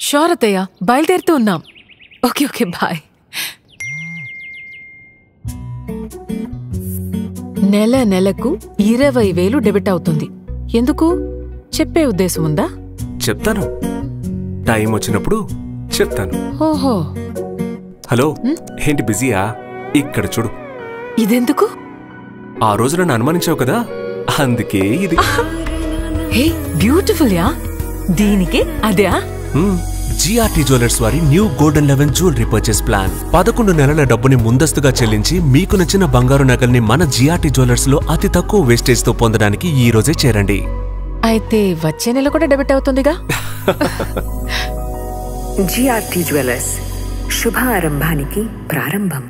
Sure అత్తయ్య బయలుదేరుతూ ఉన్నాం. Okay okay bye. నెల నెలకు ఇరవై వేలు డెబిట్ అవుతుంది. ఎందుకు? చెప్పే ఉద్దేశం ఉందా? చెప్తాను. టైం వచ్చినప్పుడు చెప్తాను. ఓహో. హలో ఏంటి బిజీయా? ఇక్కడ చూడు. ఇదెందుకు? ఆ రోజు నన్ను అనుమానించావు కదా? అందుకే ఇది. హే బ్యూటిఫుల్ యా? దీనికే అదే జిఆర్టీ జ్యువెలర్స్ వారి new golden eleven jewellery purchase plan పదకొండు నెలల డబ్బుని ముందస్తుగా చెల్లించి మీకు నచ్చిన బంగారు నగల్ని మన జిఆర్టీ జ్యువెలర్స్లో అతి తక్కువ వేస్టేజ్తో పొందడానికి ఈ రోజే చేరండి. అయితే వచ్చే నెల కూడా డెబిట్ అవుతుందిగా? జిఆర్టీ జ్యువెలర్స్ శుభ ఆరంభానికి ప్రారంభం.